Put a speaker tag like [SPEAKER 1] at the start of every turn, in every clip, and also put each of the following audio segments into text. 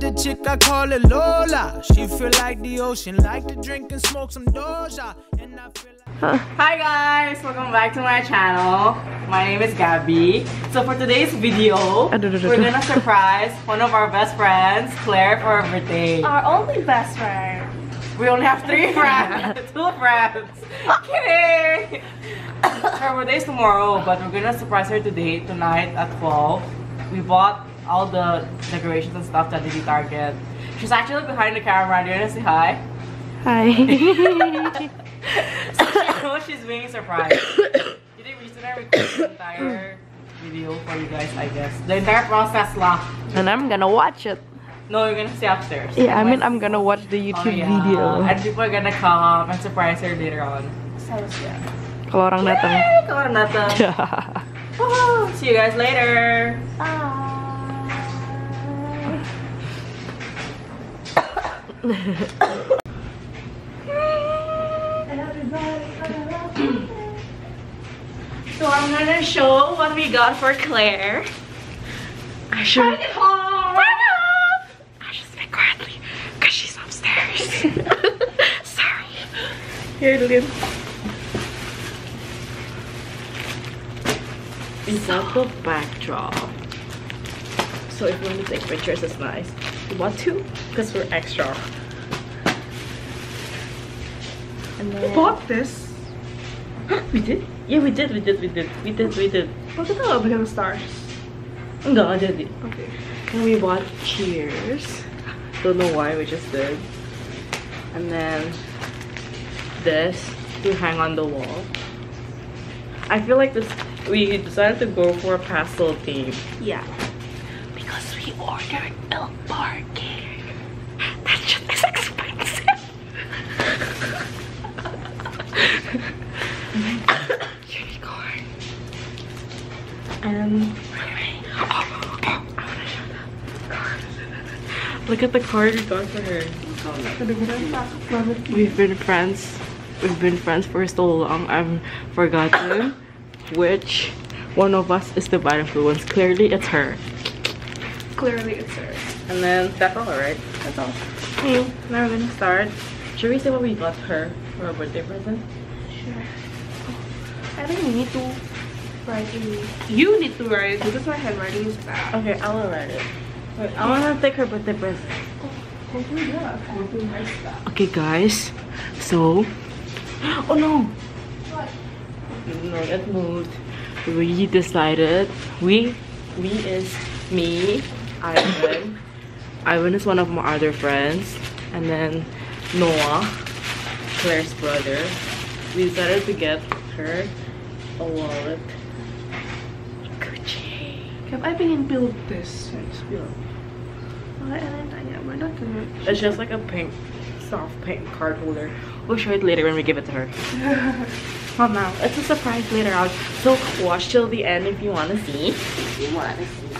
[SPEAKER 1] got the chick, I call it Lola. She feel like the ocean, like to drink and smoke some Doja. And I feel like
[SPEAKER 2] Hi guys! Welcome back to my channel. My name is Gabby. So for today's video, we're gonna surprise one of our best friends, Claire, for her birthday.
[SPEAKER 3] Our only best friend.
[SPEAKER 2] We only have three friends. Two friends. Kidding! her birthday is tomorrow, but we're gonna surprise her today, tonight at 12. We bought all the decorations and stuff that DD Target. She's actually behind the camera. Do you wanna say hi?
[SPEAKER 3] Hi.
[SPEAKER 2] so she knows she's being surprised. You did recently record the entire video for you guys, I guess. The entire process lah.
[SPEAKER 3] and I'm gonna watch it.
[SPEAKER 2] No, you're gonna stay upstairs.
[SPEAKER 3] Yeah, I mean I'm gonna oh, watch the YouTube
[SPEAKER 2] Oh,
[SPEAKER 3] YouTube
[SPEAKER 2] yeah.
[SPEAKER 3] video.
[SPEAKER 2] And people are gonna come and surprise her later on. So yeah.
[SPEAKER 3] Kalau orang datang.
[SPEAKER 2] Yay! Kalau orang datang. See you guys later. So I'm gonna show what we got for Claire. I should. Bring it it home. I should speak quietly because she's upstairs. Sorry. Here, Lynn. We got the backdrop. So if you want to take pictures, it's nice. Want to? Because we're extra. And then...
[SPEAKER 3] bought this.
[SPEAKER 2] We did? Yeah, we did, we did, we did. We did, we did.
[SPEAKER 3] Bakit ako bigyan ng stars?
[SPEAKER 2] Enggak, jadi.
[SPEAKER 3] Okay.
[SPEAKER 2] And we bought cheers. Don't know why, we just did. And then this to hang on the wall. I feel like this we decided to go for a pastel theme
[SPEAKER 3] Yeah.
[SPEAKER 2] Because we ordered milk parking. That shit is expensive. Unicorn. And Look at the card we got for her. We've been friends. We've been friends for so long. I've forgotten which one of us is the bad influence. Clearly, it's her.
[SPEAKER 3] Clearly it's her.
[SPEAKER 2] And then that's all, right?
[SPEAKER 3] That's all.
[SPEAKER 2] Okay, now we're gonna start. Should we say what we got her for her birthday present?
[SPEAKER 3] Sure. I think we need to write it. You need to write it because my handwriting is bad.
[SPEAKER 2] Okay, I will write it. Wait, I wanna take her birthday present.
[SPEAKER 3] Hopefully, yeah. Hopefully, nice that.
[SPEAKER 2] Okay, guys. So, oh no. No, it moved. We decided. We, we is me, Ivan. Ivan is one of my other friends, and then Noah, Claire's brother. We decided to get her a wallet. Gucci.
[SPEAKER 3] Have I been build this? Okay, and we're not gonna.
[SPEAKER 2] It's just like a pink, soft pink card holder. We'll show it later when we give it to her. Not now. It's a surprise later on. So watch till the end if you want to see. If you want to see.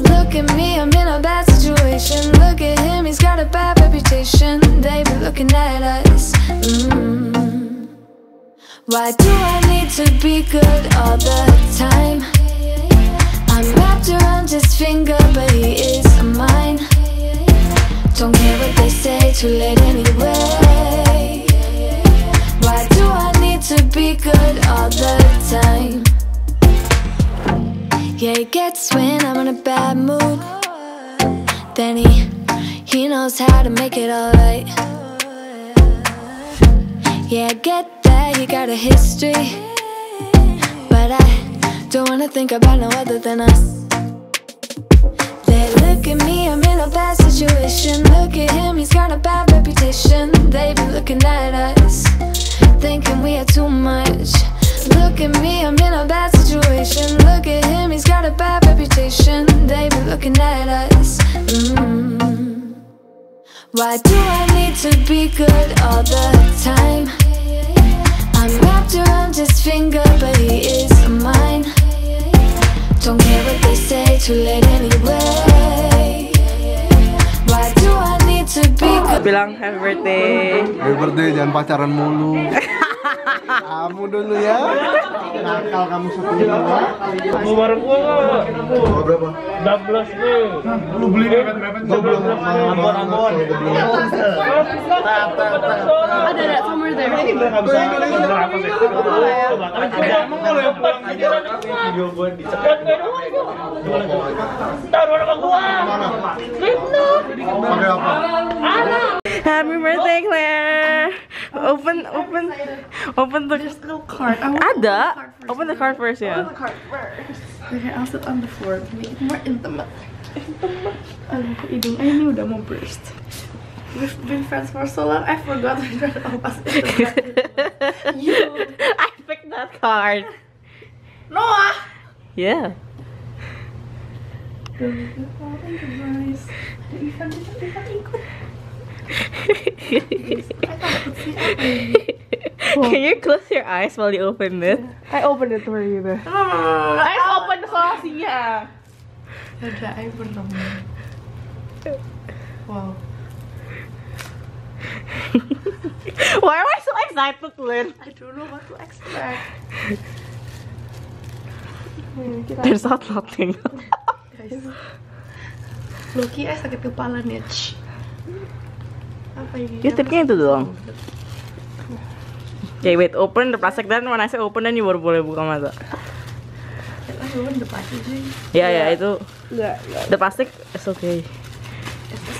[SPEAKER 4] Look at me, I'm in a bad situation. Look at him, he's got a bad reputation. They be looking at us. Mm. Why do I need to be good all the time? I'm wrapped around his finger, but he is mine. Don't care what they say, too late anyway. Why do I need to be good all the time? Yeah, he gets when I'm in a bad mood. Then he he knows how to make it alright. Yeah, I get that he got a history, but I don't wanna think about no other than us. They look at me, I'm in a bad situation. Look at him, he's got a bad reputation. They be looking at us, thinking we are too much. Look at me, I'm in a bad situation. Look at him, he's got a bad reputation. They be looking at us. Mm. Why do I need to be good all the time? I'm wrapped around his finger, but he is mine. Don't care what they say, too late anyway. Why do I need to be good?
[SPEAKER 2] Bilang happy birthday.
[SPEAKER 5] Happy birthday, jangan pacaran mulu. kamu dulu ya. Nakal kamu satu dua.
[SPEAKER 6] Mau bareng gua nggak?
[SPEAKER 5] Oh, berapa?
[SPEAKER 6] 16 nih.
[SPEAKER 5] Lu beli
[SPEAKER 6] belum Ambon Ambon.
[SPEAKER 3] Ada ada somewhere there.
[SPEAKER 6] Ini bisa berapa sih? Yang pulang aja video gua? Taruh sama gua.
[SPEAKER 5] Pakai apa?
[SPEAKER 2] Happy birthday Claire. Open open open the
[SPEAKER 3] Card. I want
[SPEAKER 2] Ada. Open the card first ya.
[SPEAKER 3] the card first. Okay, I'll sit on the floor to make it more intimate. Intimate. Aduh, hidung I ini udah mau burst. We've been friends for so long, I forgot to turn off us. You.
[SPEAKER 2] I picked that card.
[SPEAKER 3] Noah!
[SPEAKER 2] Yeah.
[SPEAKER 3] I takut sih apa ini?
[SPEAKER 2] Can you close your eyes while you open it?
[SPEAKER 3] I opened it for you deh. I opened solasinya. Udah, I belum. Wow.
[SPEAKER 2] Why am I so excited, Lynn?
[SPEAKER 3] I don't know what to expect.
[SPEAKER 2] There's not nothing.
[SPEAKER 3] guys. Loki, eh sakit kepala nih. Shh. Apa ini?
[SPEAKER 2] You tipnya itu doang. Okay, wait. Open the plastic. Then when I say open, then you baru boleh buka mata.
[SPEAKER 3] Ah, pasti sih.
[SPEAKER 2] Ya, ya itu.
[SPEAKER 3] Enggak, enggak.
[SPEAKER 2] The plastic is okay.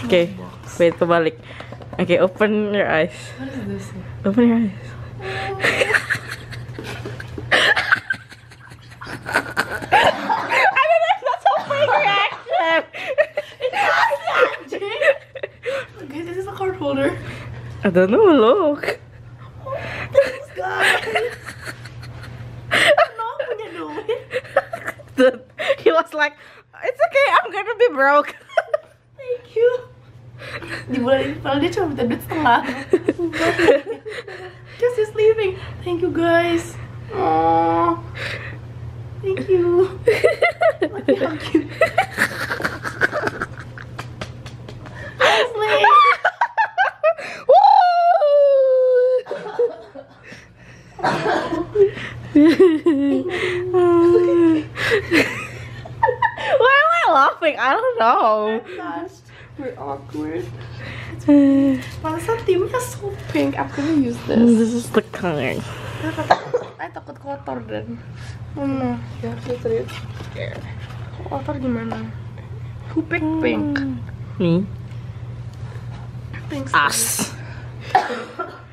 [SPEAKER 2] Okay, wait kebalik. Okay, open your eyes.
[SPEAKER 3] What is this?
[SPEAKER 2] Open your eyes. I don't know if that's a fake reaction.
[SPEAKER 3] Guys, this is a card holder.
[SPEAKER 2] I don't know. Look. Broke."
[SPEAKER 3] Thank you. Di bulan ini padahal dia cuma minta duit setengah. Just he's leaving. Thank you guys. Thank you. Me hug you. Honestly.
[SPEAKER 2] Why am I laughing? I don't know.
[SPEAKER 3] Gosh, we're awkward. Pantesan timnya so pink. I'm gonna use this.
[SPEAKER 2] This is the card.
[SPEAKER 3] Saya takut kotor dan mana ya serius kotor gimana who pick pink
[SPEAKER 2] Me.
[SPEAKER 3] pink
[SPEAKER 2] Us.